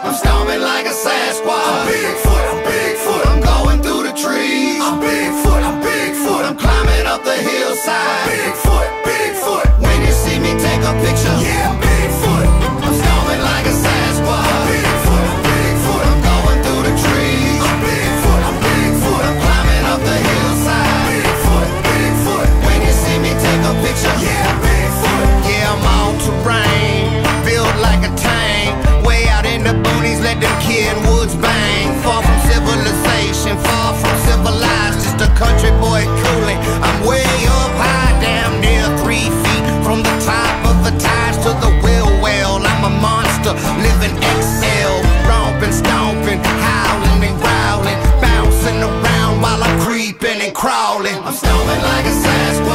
I'm stomping like a Sasquatch. Bigfoot, Bigfoot. Creeping and crawling. I'm stomping like a Sasquatch.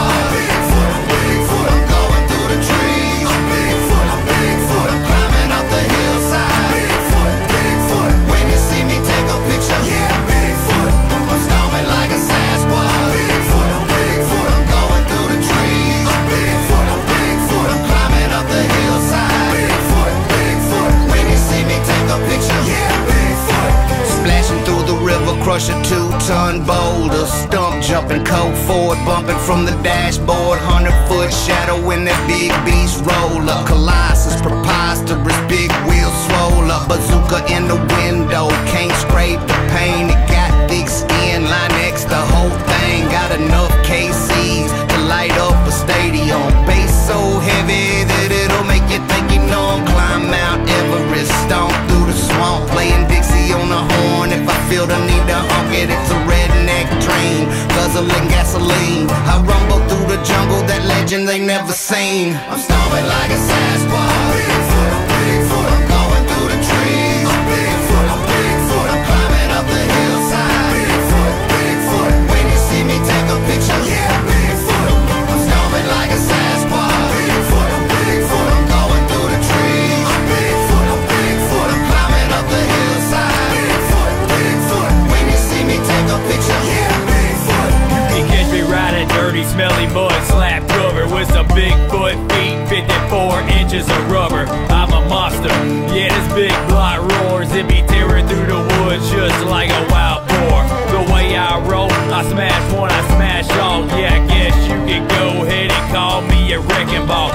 Two-ton boulder. Stump jumping, cold forward, bumping from the dashboard. Hundred foot shadow when that big beast roll up. Colossus, preposterous, big wheels swole. Bazooka in the window, can't scrape the paint. It got thick skin, Line-X the whole thing. Got enough KCs to light up a stadium. Bass so heavy that it'll make you think you know I'm climb Mount Everest. Stomp through the swamp, playing Dixie on the horn. If I feel the need it, it's a redneck dream. Guzzling gasoline, I rumble through the jungle that legend they never seen. I'm stomping like a Sasquatch. Inches of rubber. I'm a monster, yeah, this big block roars. It be tearing through the woods just like a wild boar. The way I roll, I smash one, I smash all. Yeah, I guess you could go ahead and call me a wrecking ball.